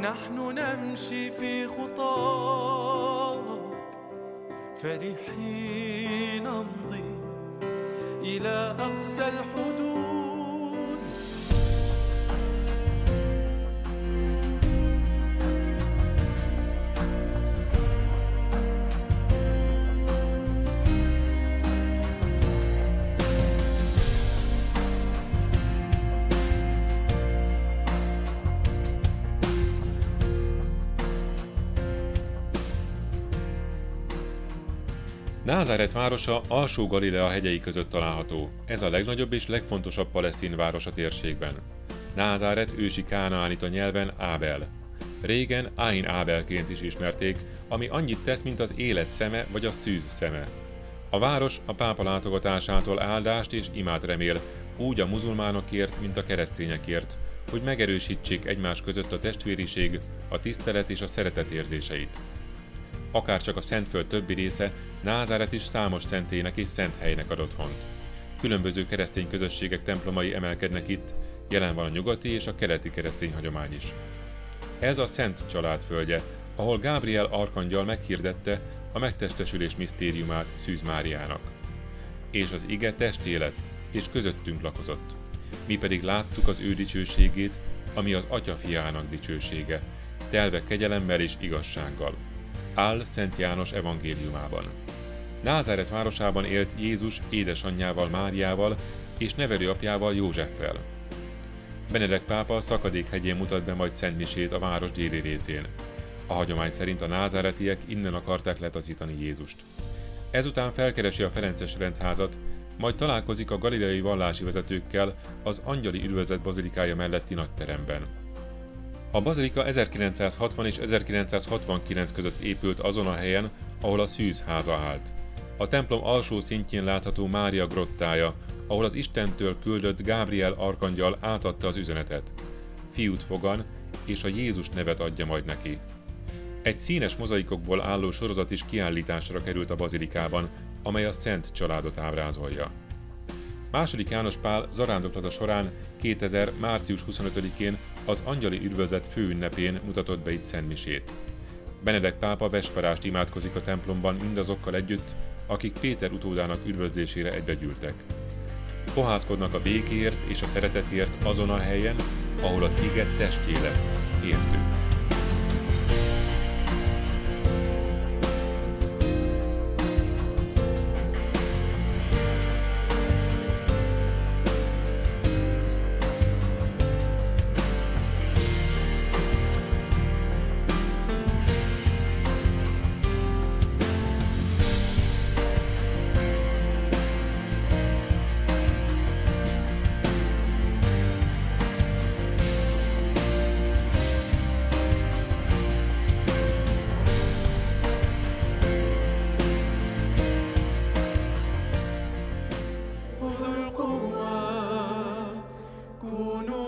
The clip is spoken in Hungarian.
نحن نمشي في خطاك فرحين نمضي إلى أقصى الحب Názáret városa alsó Galilea hegyei között található. Ez a legnagyobb és legfontosabb palesztin város a térségben. Názáret ősi kánaánita nyelven Ábel. Régen Áin Ábelként is ismerték, ami annyit tesz, mint az élet szeme vagy a szűz szeme. A város a pápa látogatásától áldást és imát remél, úgy a muzulmánokért, mint a keresztényekért, hogy megerősítsék egymás között a testvériség, a tisztelet és a szeretet érzéseit akárcsak a Szentföld többi része, Názáret is számos szentének és szent helynek ad otthont. Különböző keresztény közösségek templomai emelkednek itt, jelen van a nyugati és a keleti keresztény hagyomány is. Ez a Szent Család földje, ahol Gábriel arkangyal meghirdette a megtestesülés misztériumát Szűz Máriának. És az ige testé lett, és közöttünk lakozott. Mi pedig láttuk az ő dicsőségét, ami az Atya fiának dicsősége, telve kegyelemmel és igazsággal áll Szent János evangéliumában. Názáret városában élt Jézus édesanyjával Máriával és nevelőapjával Józseffel. Benedek pápa szakadékhegyén mutat be majd Szentmisét a város déli részén. A hagyomány szerint a názáretiek innen akarták letaszítani Jézust. Ezután felkeresi a Ferences rendházat, majd találkozik a galileai vallási vezetőkkel az Angyali Üdvözlet bazilikája melletti nagyteremben. A bazilika 1960 és 1969 között épült azon a helyen, ahol a szűz háza állt. A templom alsó szintjén látható Mária grottája, ahol az Istentől küldött Gábriel arkangyal átadta az üzenetet. Fiút fogan, és a Jézus nevet adja majd neki. Egy színes mozaikokból álló sorozat is kiállításra került a bazilikában, amely a Szent családot ábrázolja. Második János Pál zarándoklata során 2000. március 25-én az angyali üdvözlet főünnepén mutatott be itt szentmisét. Benedek pápa vesperást imádkozik a templomban mindazokkal együtt, akik Péter utódának üdvözlésére egybegyűltek. Fohászkodnak a békéért és a szeretetért azon a helyen, ahol az iget testé lett, értő. يكونوا